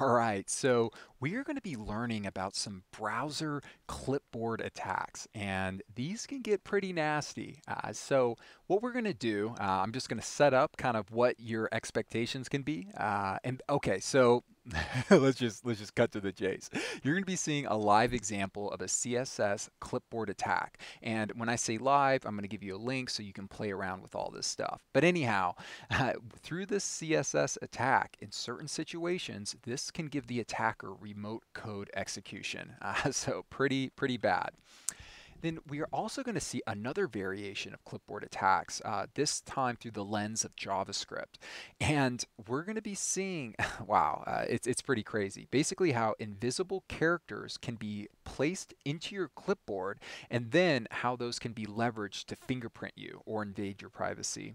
All right, so we are going to be learning about some browser clipboard attacks, and these can get pretty nasty. Uh, so what we're going to do, uh, I'm just going to set up kind of what your expectations can be. Uh, and okay, so let's just let's just cut to the chase. You're going to be seeing a live example of a CSS clipboard attack. And when I say live, I'm going to give you a link so you can play around with all this stuff. But anyhow, uh, through this CSS attack, in certain situations, this can give the attacker remote code execution. Uh, so pretty pretty bad. Then we are also going to see another variation of clipboard attacks, uh, this time through the lens of JavaScript. And we're going to be seeing, wow, uh, it's, it's pretty crazy. Basically how invisible characters can be placed into your clipboard and then how those can be leveraged to fingerprint you or invade your privacy.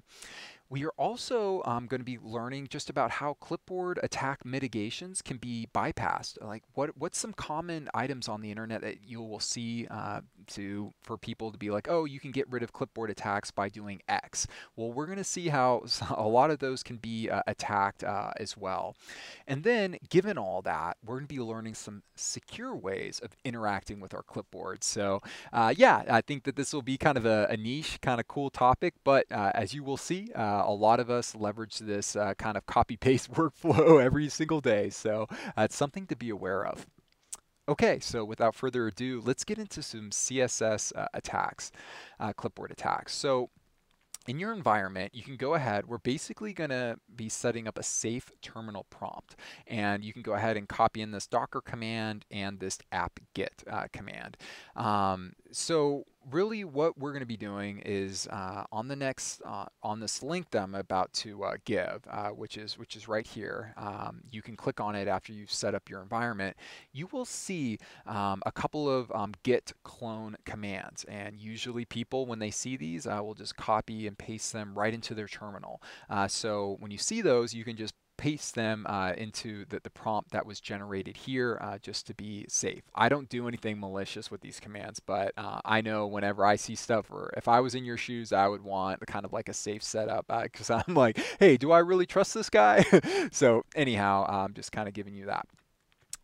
We are also um, going to be learning just about how clipboard attack mitigations can be bypassed. Like what what's some common items on the internet that you will see uh, to for people to be like, oh, you can get rid of clipboard attacks by doing X. Well, we're going to see how a lot of those can be uh, attacked uh, as well. And then, given all that, we're going to be learning some secure ways of interacting with our clipboard. So, uh, yeah, I think that this will be kind of a, a niche, kind of cool topic. But uh, as you will see, uh, a lot of us leverage this uh, kind of copy paste workflow every single day. So, it's something to be aware of. Okay, so without further ado, let's get into some CSS uh, attacks, uh, clipboard attacks. So in your environment, you can go ahead, we're basically going to be setting up a safe terminal prompt. And you can go ahead and copy in this docker command and this apt-get uh, command. Um, so really what we're going to be doing is uh, on the next uh, on this link that I'm about to uh, give uh, which is which is right here um, you can click on it after you've set up your environment. You will see um, a couple of um, git clone commands and usually people when they see these uh, will just copy and paste them right into their terminal. Uh, so when you see those you can just paste them uh, into the, the prompt that was generated here uh, just to be safe. I don't do anything malicious with these commands, but uh, I know whenever I see stuff, or if I was in your shoes, I would want kind of like a safe setup because uh, I'm like, hey, do I really trust this guy? so anyhow, I'm just kind of giving you that.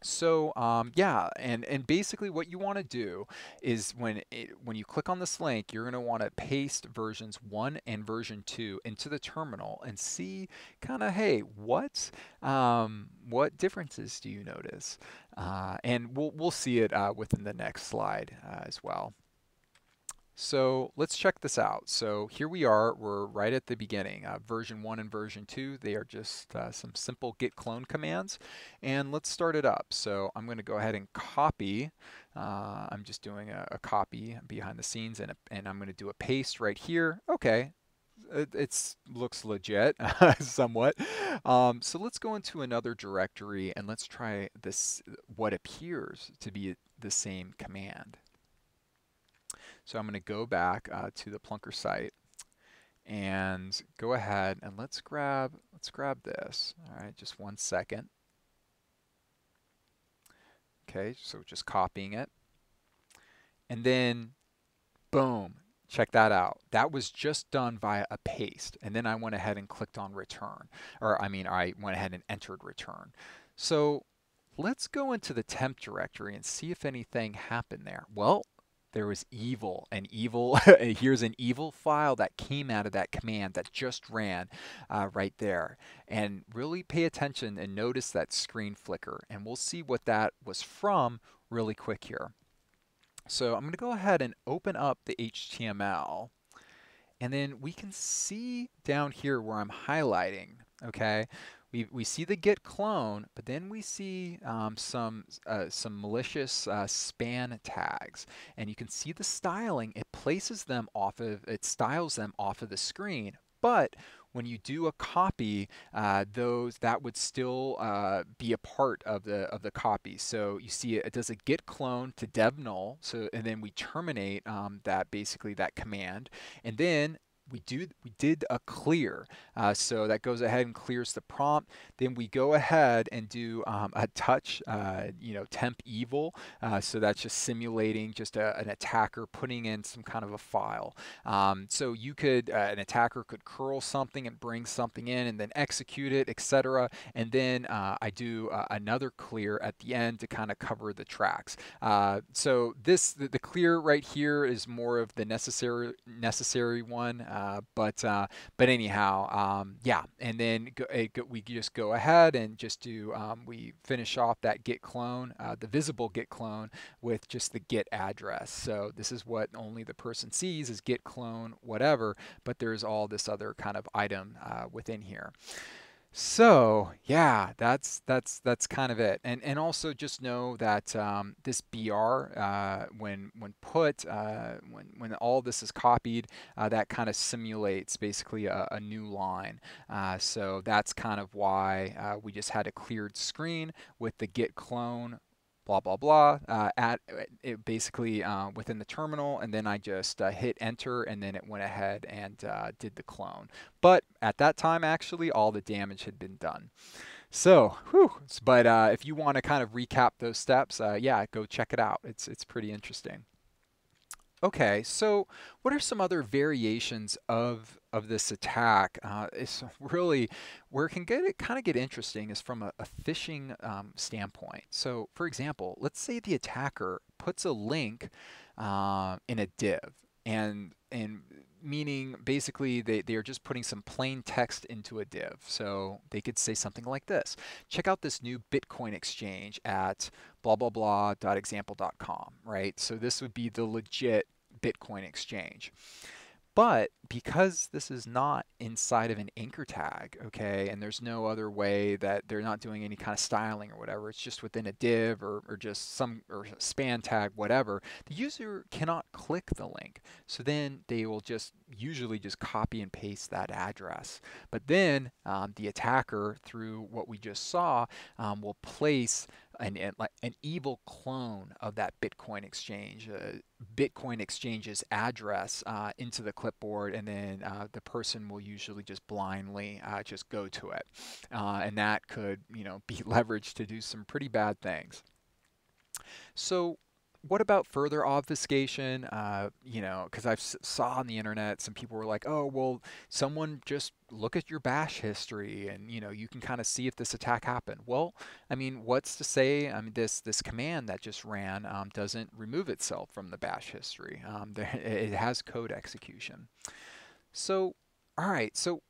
So um, yeah, and, and basically what you want to do is when it, when you click on this link, you're going to want to paste versions 1 and version 2 into the terminal and see kind of, hey, what, um, what differences do you notice? Uh, and we'll, we'll see it uh, within the next slide uh, as well. So let's check this out. So here we are, we're right at the beginning. Uh, version 1 and version 2, they are just uh, some simple git clone commands. And let's start it up. So I'm going to go ahead and copy. Uh, I'm just doing a, a, copy behind the scenes and, a, and I'm going to do a paste right here. Okay, it it's, looks legit somewhat. Um, so let's go into another directory and let's try this, what appears to be the same command. So I'm going to go back uh, to the Plunker site and go ahead and let's grab let's grab this. All right, just one second. Okay, so just copying it. And then boom, check that out. That was just done via a paste. And then I went ahead and clicked on return. Or I mean, I went ahead and entered return. So let's go into the temp directory and see if anything happened there. Well, there was evil and evil here's an evil file that came out of that command that just ran uh, right there. And really pay attention and notice that screen flicker and we'll see what that was from really quick here. So I'm going to go ahead and open up the HTML and then we can see down here where I'm highlighting okay we, we see the git clone, but then we see um, some uh, some malicious uh, span tags, and you can see the styling. It places them off of it styles them off of the screen, but when you do a copy, uh, those that would still uh, be a part of the of the copy. So you see it, it does a git clone to dev null. So and then we terminate um, that basically that command, and then we do we did a clear. Uh, so that goes ahead and clears the prompt. Then we go ahead and do um, a touch, uh, you know, temp evil. Uh, so that's just simulating just a, an attacker putting in some kind of a file. Um, so you could, uh, an attacker could curl something and bring something in and then execute it, etc. And then uh, I do uh, another clear at the end to kind of cover the tracks. so this, the, the, clear right here is more of the necessary necessary one. Uh, but uh, but anyhow, um, yeah. And then go, go, we just go ahead and just do um, we finish off that git clone, uh, the visible git clone with just the git address. So this is what only the person sees is git clone whatever. But there's all this other kind of item uh, within here. So yeah, that's that's that's kind of it, and and also just know that um, this br uh, when when put uh, when when all this is copied, uh, that kind of simulates basically a, a new line. Uh, so that's kind of why uh, we just had a cleared screen with the git clone blah blah blah uh, at it basically uh, within the terminal and then I just uh, hit enter and then it went ahead and uh, did the clone. But at that time actually all the damage had been done. So whew, but uh, if you want to kind of recap those steps uh, yeah go check it out. It's it's pretty interesting Okay, so what are some other variations of of this attack? Uh, it's really where it can get it kind of get interesting is from a, a phishing um, standpoint. So, for example, let's say the attacker puts a link uh, in a div, and and meaning basically they, they are just putting some plain text into a div. So they could say something like this. Check out this new Bitcoin exchange at blah blah right? So this would be the legit Bitcoin exchange. But because this is not inside of an anchor tag, okay, and there's no other way that they're not doing any kind of styling or whatever, it's just within a div or, or just some or span tag, whatever, the user cannot click the link. So then they will just usually just copy and paste that address. But then um, the attacker, through what we just saw, um, will place an, an, evil clone of that Bitcoin exchange, uh, Bitcoin exchange's address uh, into the clipboard, and then uh, the person will usually just blindly uh, just go to it, uh, and that could you know be leveraged to do some pretty bad things. So what about further obfuscation? Uh, you know, because I've saw on the internet some people were like, oh, well, someone just look at your bash history and you know you can kind of see if this attack happened. Well, I mean, what's to say? I mean, this this command that just ran um, doesn't remove itself from the bash history. Um, there, it has code execution. So, all right, so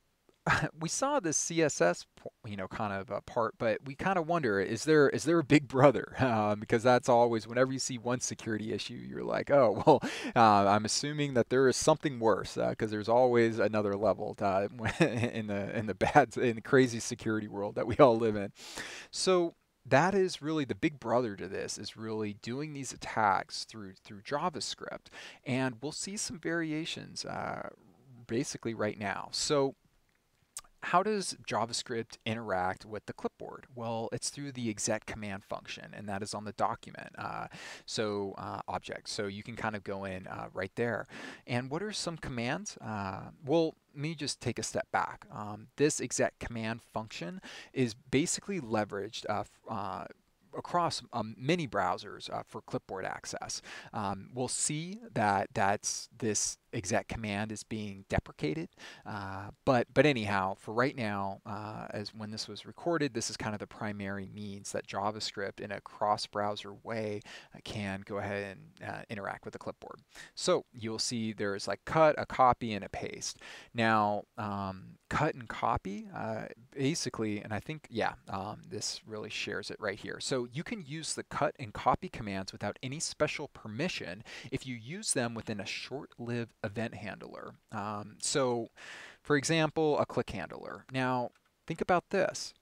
we saw the CSS, you know, kind of a part, but we kind of wonder: is there is there a big brother? Um, because that's always whenever you see one security issue, you're like, oh, well, uh, I'm assuming that there is something worse because uh, there's always another level uh, in the in the bad in the crazy security world that we all live in. So that is really the big brother to this is really doing these attacks through through JavaScript, and we'll see some variations uh, basically right now. So how does JavaScript interact with the clipboard? Well, it's through the exec command function, and that is on the document, uh, so uh, object. So you can kind of go in uh, right there. And what are some commands? Uh, well, let me just take a step back. Um, this exec command function is basically leveraged uh, uh, across um, many browsers uh, for clipboard access. Um, we'll see that that's this exec command is being deprecated. Uh, but but anyhow, for right now, uh, as when this was recorded, this is kind of the primary means that JavaScript in a cross-browser way uh, can go ahead and uh, interact with the clipboard. So you'll see there's like cut, a copy, and a paste. Now um, cut and copy uh, basically, and I think yeah, um, this really shares it right here. So you can use the cut and copy commands without any special permission if you use them within a short-lived event handler. Um, so, for example, a click handler. Now, think about this.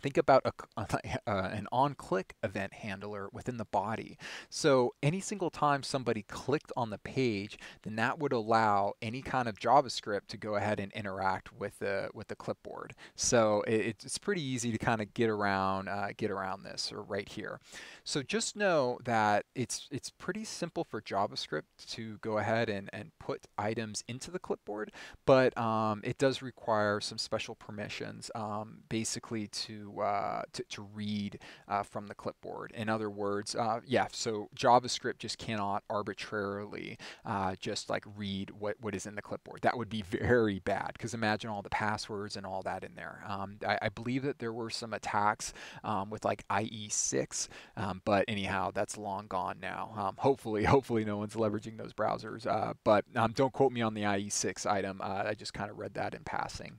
Think about a, uh, an on-click event handler within the body. So any single time somebody clicked on the page, then that would allow any kind of JavaScript to go ahead and interact with the with the clipboard. So it, it's pretty easy to kind of get around uh, get around this or right here. So just know that it's it's pretty simple for JavaScript to go ahead and, and put items into the clipboard, but um, it does require some special permissions, um, basically to uh, to, to, read uh, from the clipboard. In other words, uh, yeah, so JavaScript just cannot arbitrarily uh, just like read what, what is in the clipboard. That would be very bad because imagine all the passwords and all that in there. Um, I, I, believe that there were some attacks um, with like IE6, um, but anyhow, that's long gone now. Um, hopefully, hopefully no one's leveraging those browsers, uh, but um, don't quote me on the IE6 item. Uh, I just kind of read that in passing.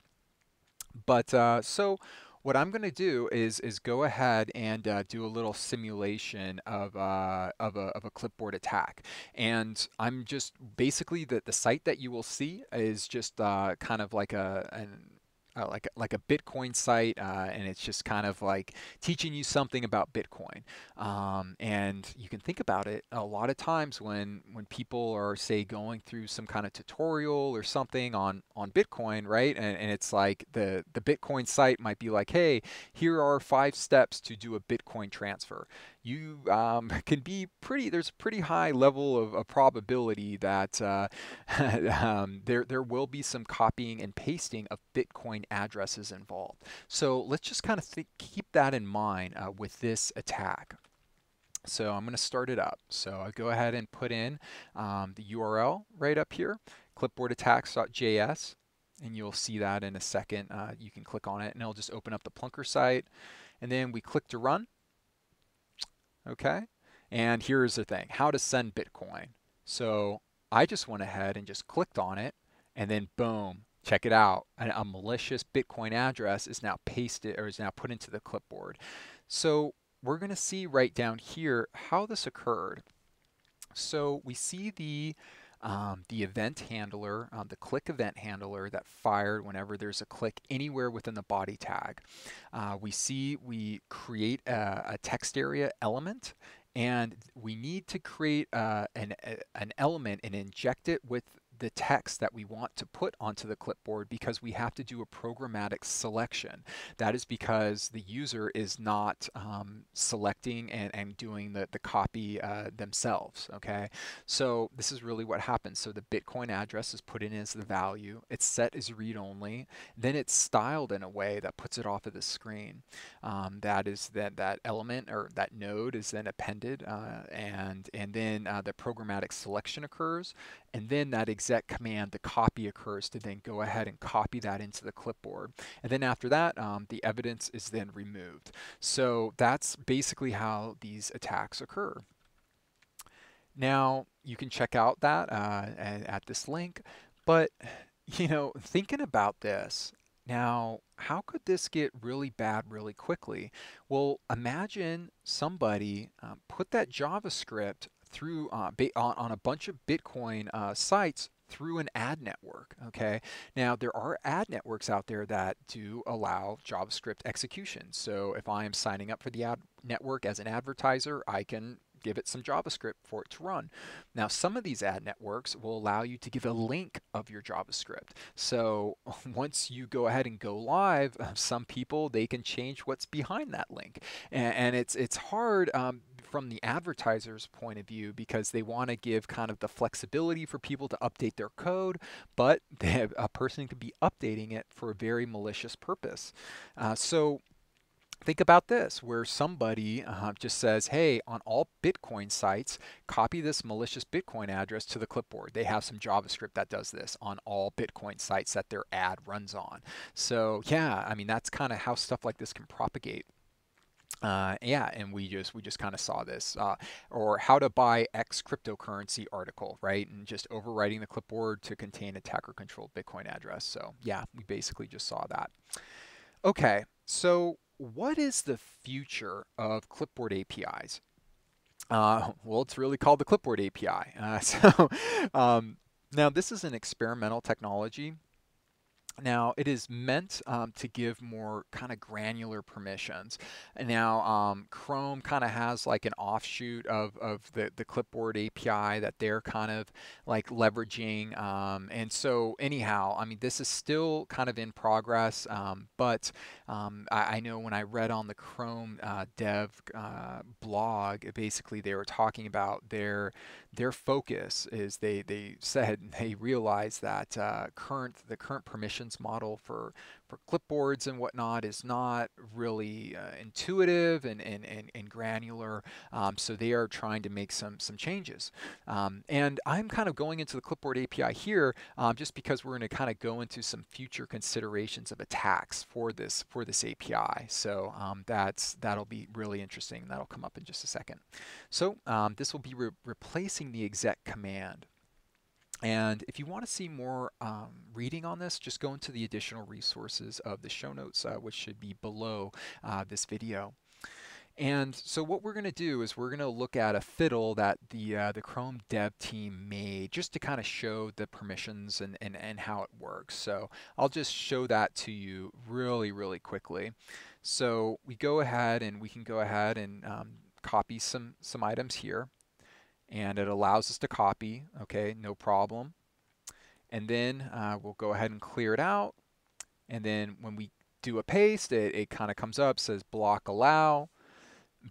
But so what I'm going to do is is go ahead and uh, do a little simulation of, uh, of, a, of a clipboard attack. And I'm just basically the, the site that you will see is just uh, kind of like a an uh, like like a Bitcoin site, uh, and it's just kind of like teaching you something about Bitcoin. Um, and you can think about it a lot of times when when people are say going through some kind of tutorial or something on on Bitcoin, right? And, and it's like the the Bitcoin site might be like, hey, here are five steps to do a Bitcoin transfer you um, can be pretty, there's a pretty high level of, of probability that uh, um, there, there will be some copying and pasting of Bitcoin addresses involved. So let's just kind of keep that in mind uh, with this attack. So I'm going to start it up. So I'll go ahead and put in um, the URL right up here, clipboardattacks.js, and you'll see that in a second. Uh, you can click on it and it'll just open up the Plunker site. And then we click to run okay? And here's the thing, how to send Bitcoin. So I just went ahead and just clicked on it and then boom, check it out. A, a malicious Bitcoin address is now pasted or is now put into the clipboard. So we're going to see right down here how this occurred. So we see the um, the event handler, um, the click event handler that fired whenever there's a click anywhere within the body tag. Uh, we see we create a, a, text area element and we need to create uh, an, a, an element and inject it with the text that we want to put onto the clipboard because we have to do a programmatic selection. That is because the user is not um, selecting and, and doing the, the copy uh, themselves, okay? So this is really what happens. So the Bitcoin address is put in as the value, it's set as read-only, then it's styled in a way that puts it off of the screen. Um, that is that, that element or that node is then appended uh, and, and then uh, the programmatic selection occurs and then that exec command, the copy occurs to then go ahead and copy that into the clipboard. And then after that, um, the evidence is then removed. So that's basically how these attacks occur. Now, you can check out that uh, at this link, but you know, thinking about this, now, how could this get really bad really quickly? Well, imagine somebody um, put that JavaScript through uh, on, on, a bunch of Bitcoin uh, sites through an ad network. Okay. Now there are ad networks out there that do allow JavaScript execution. So if I am signing up for the ad network as an advertiser, I can give it some JavaScript for it to run. Now, some of these ad networks will allow you to give a link of your JavaScript. So once you go ahead and go live, some people, they can change what's behind that link. And, and it's, it's hard um, from the advertiser's point of view because they want to give kind of the flexibility for people to update their code, but have, a person could be updating it for a very malicious purpose. Uh, so Think about this, where somebody uh, just says, hey, on all Bitcoin sites, copy this malicious Bitcoin address to the clipboard. They have some JavaScript that does this on all Bitcoin sites that their ad runs on. So yeah, I mean, that's kind of how stuff like this can propagate. Uh, yeah, and we just we just kind of saw this, uh, or how to buy X cryptocurrency article, right? And just overwriting the clipboard to contain attacker-controlled Bitcoin address. So yeah, we basically just saw that. Okay, so what is the future of clipboard APIs? Uh, well, it's really called the Clipboard API. Uh, so um, now this is an experimental technology Now, it is meant um, to give more kind of granular permissions. Now, um, Chrome kind of has like an offshoot of, of the, the clipboard API that they're kind of like leveraging. Um, and so, anyhow, I mean, this is still kind of in progress, um, but um, I, I, know when I read on the Chrome uh, dev uh, blog, basically they were talking about their their focus is they they said they realized that uh, current the current permissions model for for clipboards and whatnot is not really uh, intuitive and, and, and, and granular. Um, so they are trying to make some some changes. Um, and I'm kind of going into the clipboard API here um, just because we're going to kind of go into some future considerations of attacks for this for this API. So um, that's that'll be really interesting. That'll come up in just a second. So um, this will be re replacing the exec command. And if you want to see more um, reading on this, just go into the additional resources of the show notes, uh, which should be below uh, this video. And so what we're going to do is we're going to look at a fiddle that the uh, the Chrome dev team made just to kind of show the permissions and, and, and how it works. So I'll just show that to you really, really quickly. So we go ahead and we can go ahead and um, copy some, some items here and it allows us to copy, okay, no problem. And then uh, we'll go ahead and clear it out. And then when we do a paste, it, it kind of comes up, says block allow.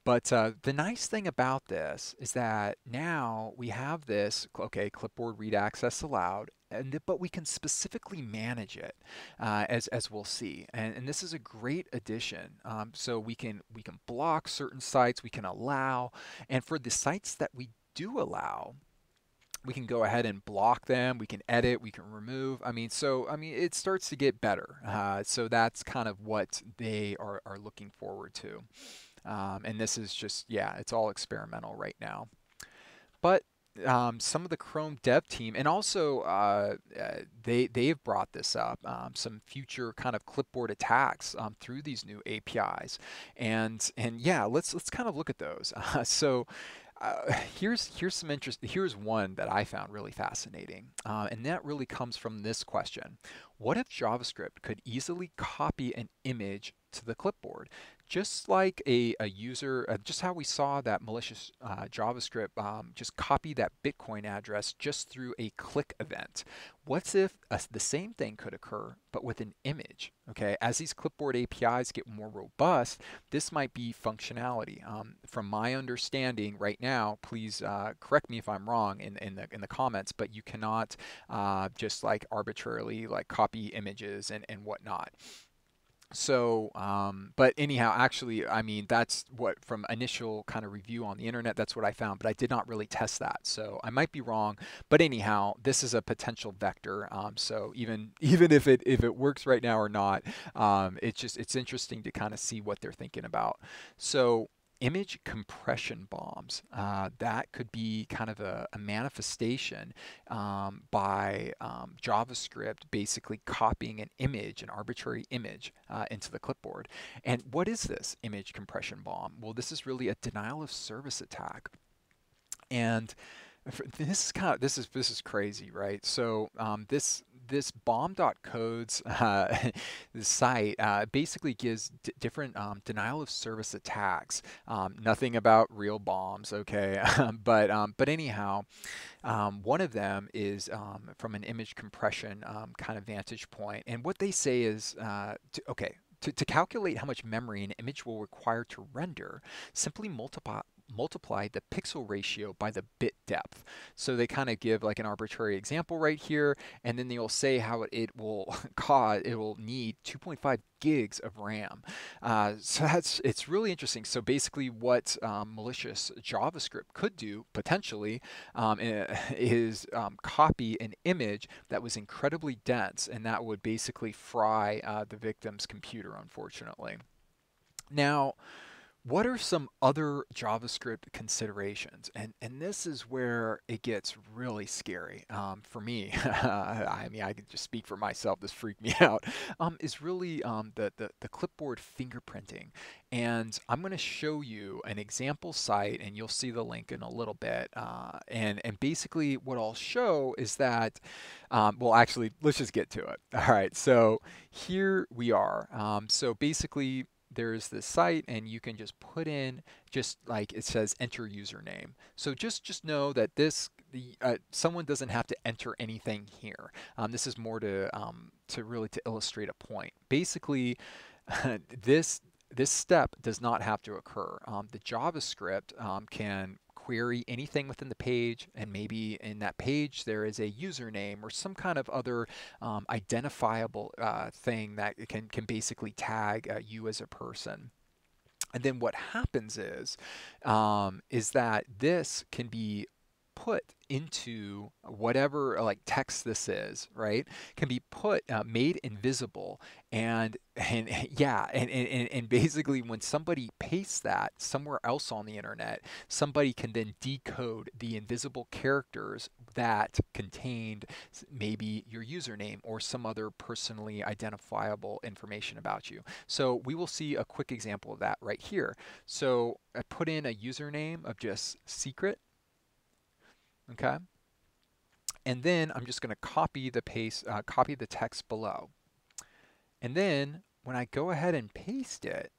But uh, the nice thing about this is that now we have this, okay, clipboard read access allowed, and but we can specifically manage it uh, as, as we'll see. And, and, this is a great addition. Um, so we can, we can block certain sites, we can allow, and for the sites that we do allow, we can go ahead and block them. We can edit. We can remove. I mean, so I mean, it starts to get better. Uh, so that's kind of what they are, are looking forward to. Um, and this is just, yeah, it's all experimental right now. But um, some of the Chrome dev team, and also uh, uh, they they've brought this up, um, some future kind of clipboard attacks um, through these new APIs, and and yeah, let's let's kind of look at those. Uh, so uh, here's here's some interest. Here's one that I found really fascinating, uh, and that really comes from this question: What if JavaScript could easily copy an image to the clipboard? Just like a, a user, uh, just how we saw that malicious uh, JavaScript um, just copy that Bitcoin address just through a click event. What's if uh, the same thing could occur, but with an image? Okay, as these clipboard APIs get more robust, this might be functionality. Um, from my understanding right now, please uh, correct me if I'm wrong in, in the in the comments, but you cannot uh, just like arbitrarily like copy images and and whatnot. So, um, but anyhow, actually, I mean, that's what from initial kind of review on the internet, that's what I found, but I did not really test that. So I might be wrong, but anyhow, this is a potential vector. Um, so even even if it if it works right now or not, um, it's just it's interesting to kind of see what they're thinking about. So image compression bombs. Uh, that could be kind of a, a manifestation um, by um, JavaScript basically copying an image, an arbitrary image, uh, into the clipboard. And what is this image compression bomb? Well, this is really a denial of service attack. And this is kind of this is this is crazy, right? So um, this this bomb.codes uh, site uh, basically gives different um, denial of service attacks. Um, nothing about real bombs, okay? but um, but anyhow, um, one of them is um, from an image compression kind of vantage point, and what they say is, uh, to, okay, to, to, calculate how much memory an image will require to render, simply multiply, multiply the pixel ratio by the bit depth. So they kind of give like an arbitrary example right here, and then they'll say how it will cause, it will need 2.5 gigs of RAM. Uh, so that's, it's really interesting. So basically what um, malicious JavaScript could do potentially um, is um, copy an image that was incredibly dense, and that would basically fry uh, the victim's computer, unfortunately. Now, what are some other JavaScript considerations? And and this is where it gets really scary um, for me. I mean, I can just speak for myself. This freaked me out. Um, is really um, the, the the clipboard fingerprinting, and I'm going to show you an example site, and you'll see the link in a little bit. Uh, and and basically, what I'll show is that, um, well, actually, let's just get to it. All right. So here we are. Um, so basically there's this site and you can just put in just like it says enter username. So just just know that this the uh, someone doesn't have to enter anything here. Um, this is more to um, to really to illustrate a point. Basically, this this step does not have to occur. Um, the JavaScript um, can query anything within the page and maybe in that page there is a username or some kind of other um, identifiable uh, thing that can, can basically tag uh, you as a person. And then what happens is, um, is that this can be put into whatever like text this is, right, can be put, uh, made invisible. And, and yeah, and, and, and basically when somebody pastes that somewhere else on the internet, somebody can then decode the invisible characters that contained maybe your username or some other personally identifiable information about you. So we will see a quick example of that right here. So I put in a username of just secret okay? And then I'm just going to copy the paste, uh, copy the text below. And then when I go ahead and paste it,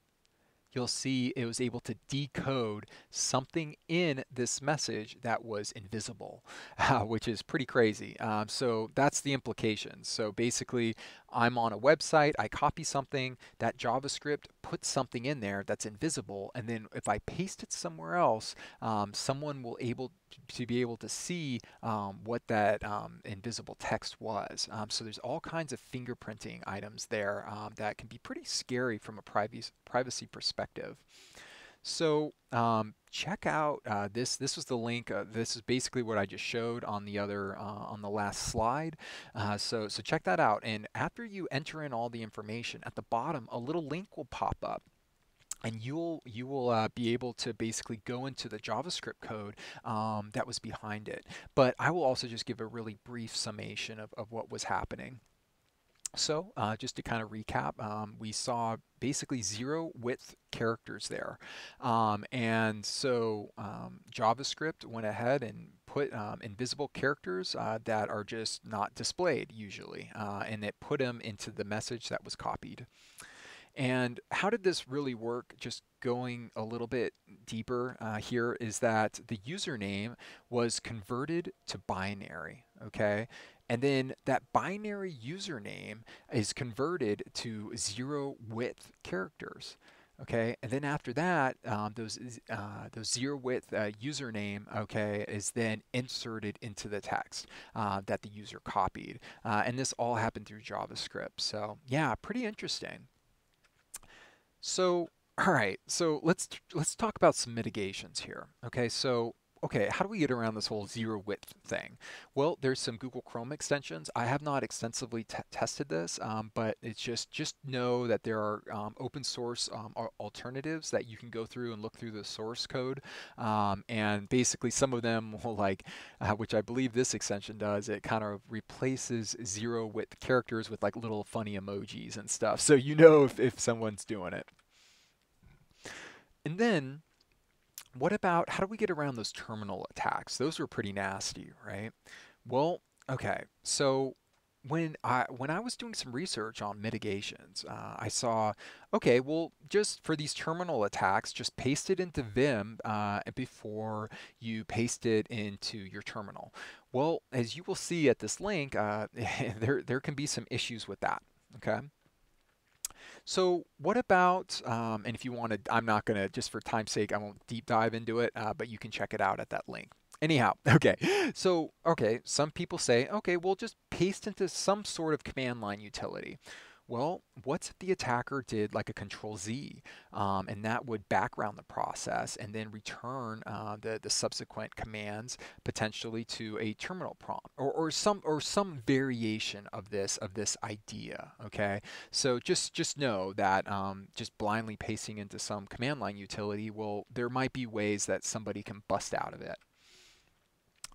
you'll see it was able to decode something in this message that was invisible, uh, which is pretty crazy. Um, so that's the implication. So basically, I'm on a website, I copy something, that JavaScript puts something in there that's invisible, and then if I paste it somewhere else, um, someone will able to be able to see um, what that um, invisible text was. Um, so there's all kinds of fingerprinting items there um, that can be pretty scary from a privacy, privacy perspective. So um, check out uh, this. This was the link. Uh, this is basically what I just showed on the other uh, on the last slide. Uh, so so check that out. And after you enter in all the information, at the bottom a little link will pop up and you'll you will uh, be able to basically go into the JavaScript code um, that was behind it. But I will also just give a really brief summation of, of what was happening. So uh, just to kind of recap, um, we saw basically zero width characters there. Um, and so um, JavaScript went ahead and put um, invisible characters uh, that are just not displayed usually. Uh, and it put them into the message that was copied. And how did this really work? Just going a little bit deeper uh, here is that the username was converted to binary, okay? And then that binary username is converted to zero width characters. Okay, and then after that, um, those uh, those zero width uh, username, okay, is then inserted into the text uh, that the user copied, uh, and this all happened through JavaScript. So yeah, pretty interesting. So all right, so let's let's talk about some mitigations here. Okay, so okay, how do we get around this whole zero width thing? Well, there's some Google Chrome extensions. I have not extensively tested this, um, but it's just just know that there are um, open source um, alternatives that you can go through and look through the source code, um, and basically some of them will like, uh, which I believe this extension does, it kind of replaces zero width characters with like little funny emojis and stuff, so you know if, if someone's doing it. And then what about how do we get around those terminal attacks? Those were pretty nasty, right? Well, okay, so when I when I was doing some research on mitigations, uh, I saw, okay, well, just for these terminal attacks, just paste it into Vim uh, before you paste it into your terminal. Well, as you will see at this link, uh, there there can be some issues with that. Okay. So what about, um, and if you want to, I'm not going to, just for time's sake, I won't deep dive into it, uh, but you can check it out at that link. Anyhow, okay, so, okay, some people say, okay, we'll just paste into some sort of command line utility. Well, what's if the attacker did like a control Z, um, and that would background the process and then return uh, the, the subsequent commands potentially to a terminal prompt or, or some or some variation of this of this idea. Okay, so just just know that um, just blindly pasting into some command line utility will there might be ways that somebody can bust out of it.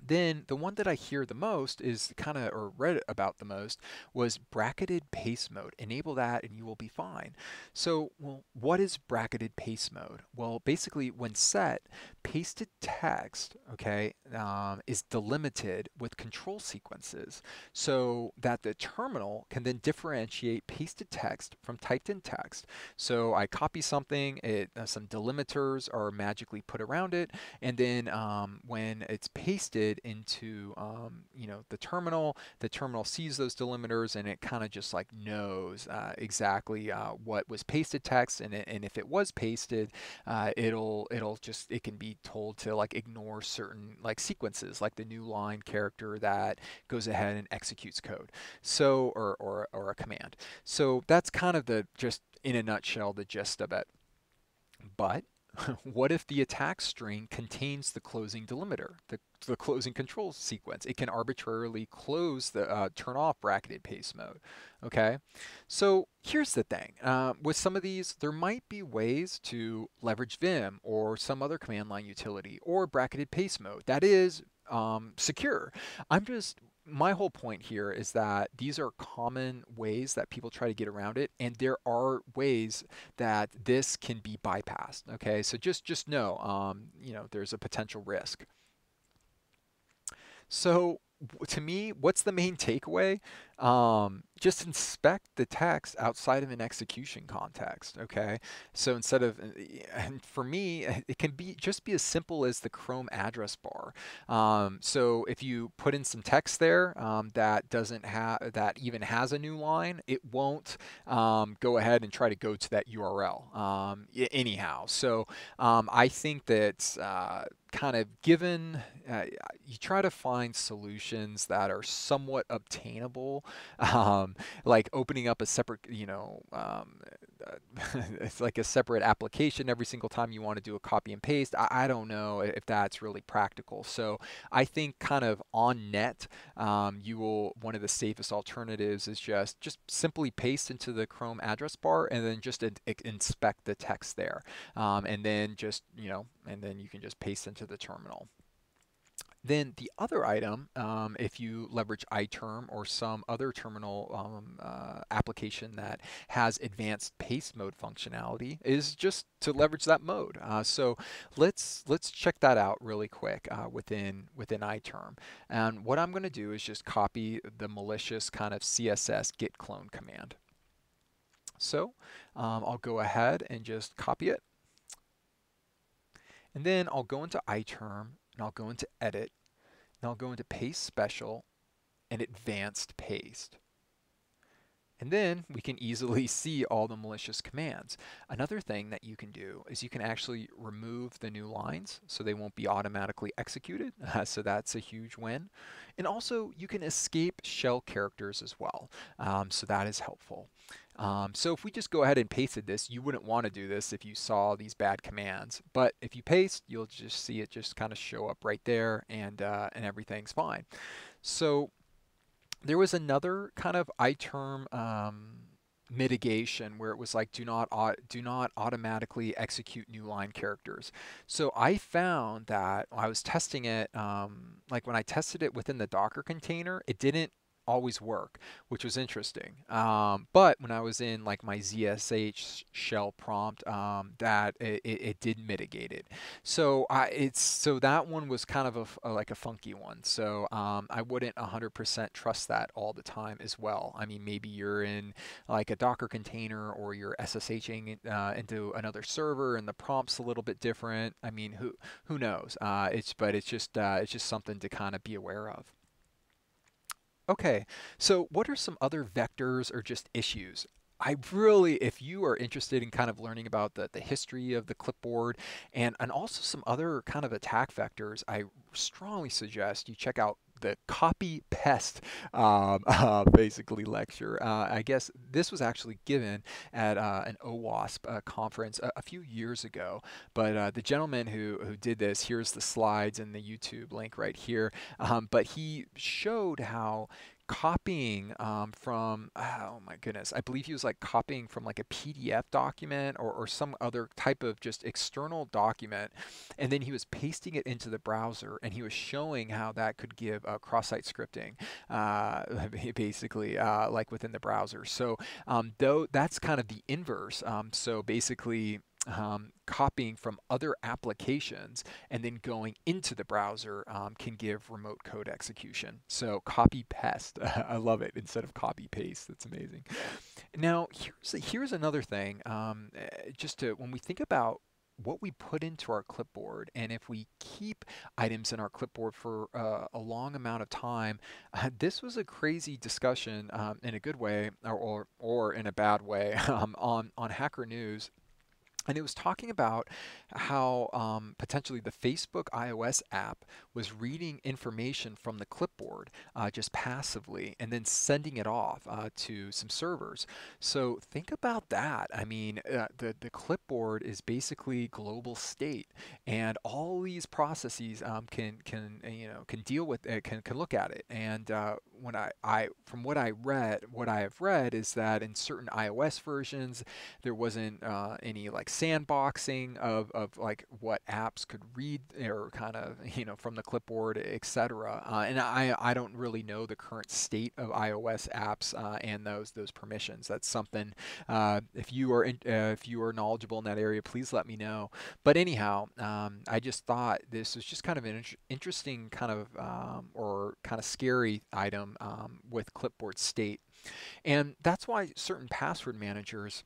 Then the one that I hear the most is kind of, or read about the most, was bracketed paste mode. Enable that and you will be fine. So, well, what is bracketed paste mode? Well, basically when set, pasted text, okay, um, is delimited with control sequences so that the terminal can then differentiate pasted text from typed in text. So I copy something, it, uh, some delimiters are magically put around it, and then um, when it's pasted, into um, you know the terminal. The terminal sees those delimiters and it kind of just like knows uh, exactly uh, what was pasted text and, it, and if it was pasted, uh, it'll it'll just it can be told to like ignore certain like sequences like the new line character that goes ahead and executes code. So or or, or a command. So that's kind of the just in a nutshell the gist of it. But what if the attack string contains the closing delimiter, the, the closing control sequence? It can arbitrarily close the uh, turn off bracketed paste mode. Okay, so here's the thing. Uh, with some of these, there might be ways to leverage Vim or some other command line utility or bracketed paste mode that is um, secure. I'm just my whole point here is that these are common ways that people try to get around it and there are ways that this can be bypassed okay? So just just know um, you know there's a potential risk. So to me what's the main takeaway um, just inspect the text outside of an execution context okay? So instead of and for me it can be just be as simple as the chrome address bar. Um, so if you put in some text there um, that doesn't have that even has a new line it won't um, go ahead and try to go to that url um, anyhow. So um, i think that uh, kind of given uh, you try to find solutions that are somewhat obtainable um, like opening up a separate, you know, um, it's like a separate application every single time you want to do a copy and paste. I, I, don't know if that's really practical. So I think kind of on net, um, you will one of the safest alternatives is just just simply paste into the Chrome address bar and then just in, inspect the text there, um, and then just you know, and then you can just paste into the terminal. Then the other item, um, if you leverage iTerm or some other terminal um, uh, application that has advanced paste mode functionality, is just to leverage that mode. Uh, so let's let's check that out really quick uh, within within iTerm. And what I'm going to do is just copy the malicious kind of CSS git clone command. So um, I'll go ahead and just copy it. And then I'll go into iTerm and I'll go into edit, and I'll go into paste special and advanced paste. And then we can easily see all the malicious commands. Another thing that you can do is you can actually remove the new lines so they won't be automatically executed. so that's a huge win. And also you can escape shell characters as well. Um, so that is helpful. Um, so if we just go ahead and pasted this, you wouldn't want to do this if you saw these bad commands. But if you paste, you'll just see it just kind of show up right there and, uh, and everything's fine. So there was another kind of iTerm um, mitigation where it was like do not do not automatically execute new line characters. So I found that I was testing it um, like when I tested it within the Docker container, it didn't always work, which was interesting. Um, but when I was in like my ZSH shell prompt, um, that it, it, did mitigate it. So I it's so that one was kind of a, a like a funky one. So um, I wouldn't 100% trust that all the time as well. I mean, maybe you're in like a Docker container or you're SSHing uh, into another server and the prompt's a little bit different. I mean, who who knows? Uh, it's but it's just uh, it's just something to kind of be aware of. Okay, so what are some other vectors or just issues? I really, if you are interested in kind of learning about the, the history of the clipboard and, and also some other kind of attack vectors, I strongly suggest you check out the copy pest um, uh, basically lecture. Uh, I guess this was actually given at uh, an OWASP uh, conference a, a, few years ago. But uh, the gentleman who who did this, here's the slides and the YouTube link right here. Um, but he showed how copying um, from oh my goodness i believe he was like copying from like a pdf document or, or some other type of just external document and then he was pasting it into the browser and he was showing how that could give uh, cross-site scripting uh, basically uh, like within the browser. So um, though that's kind of the inverse. Um, so basically um, copying from other applications and then going into the browser um, can give remote code execution. So copy pest, I love it instead of copy paste. That's amazing. Now here's here's another thing. Um, eh, just to when we think about what we put into our clipboard and if we keep items in our clipboard for uh, a long amount of time uh, this was a crazy discussion um, in a good way or, or, or in a bad way um, on on hacker news and it was talking about how um, potentially the Facebook iOS app was reading information from the clipboard uh, just passively and then sending it off uh, to some servers. So think about that. I mean, uh, the, the clipboard is basically global state and all these processes um, can, can, you know, can deal with it, can, can look at it. And uh, when I, I, from what I read, what I have read is that in certain iOS versions, there wasn't uh, any like sandboxing of, of like what apps could read or kind of you know from the clipboard etc uh, and I, I don't really know the current state of iOS apps uh, and those those permissions. That's something uh, if you are in, uh, if you are knowledgeable in that area please let me know. But anyhow um, I just thought this was just kind of an interesting kind of um, or kind of scary item um, with clipboard state and that's why certain password managers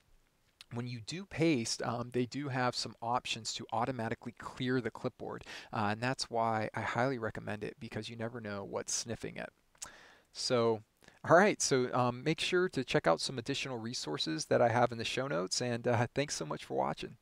when you do paste, um, they do have some options to automatically clear the clipboard. Uh, and that's why I highly recommend it because you never know what's sniffing it. So, all right, so um, make sure to check out some additional resources that I have in the show notes. And uh, thanks so much for watching.